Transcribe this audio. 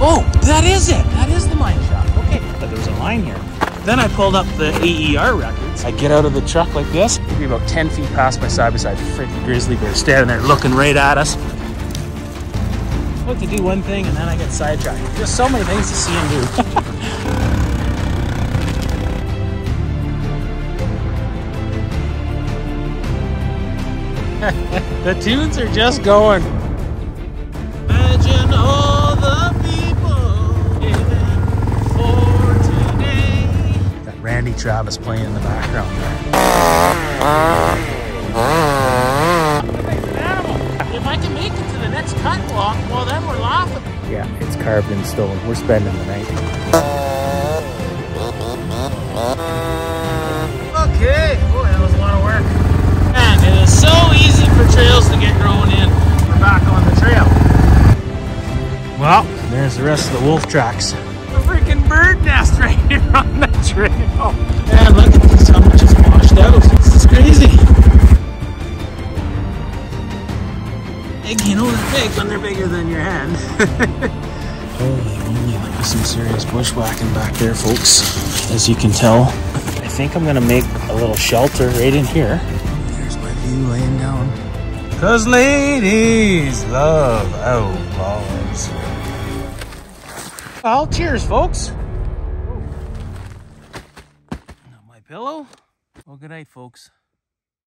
Oh, that is it. That is the mine shop. Okay, but there was a line here. Then I pulled up the AER records. I get out of the truck like this, maybe about 10 feet past my side by side freaking grizzly bear standing there looking right at us. What to do one thing and then I get sidetracked. There's so many things to see and do. the tunes are just going. Randy Travis playing in the background there. If I can make it to the next catwalk, well then we're laughing. Yeah, it's carved in stone. We're spending the night. Okay, boy, that was a lot of work. Man, it is so easy for trails to get grown in. We're back on the trail. Well, there's the rest of the wolf tracks. A freaking bird nest right here on the trail. Man, look at this, how much is washed out. This is crazy. Big, you know they're big when they're bigger than your hand. Holy moly, that was some serious bushwhacking back there, folks. As you can tell, I think I'm gonna make a little shelter right in here. There's my view laying down. Cause ladies love outlaws. Well, cheers, folks. Pillow. Well, good night, folks.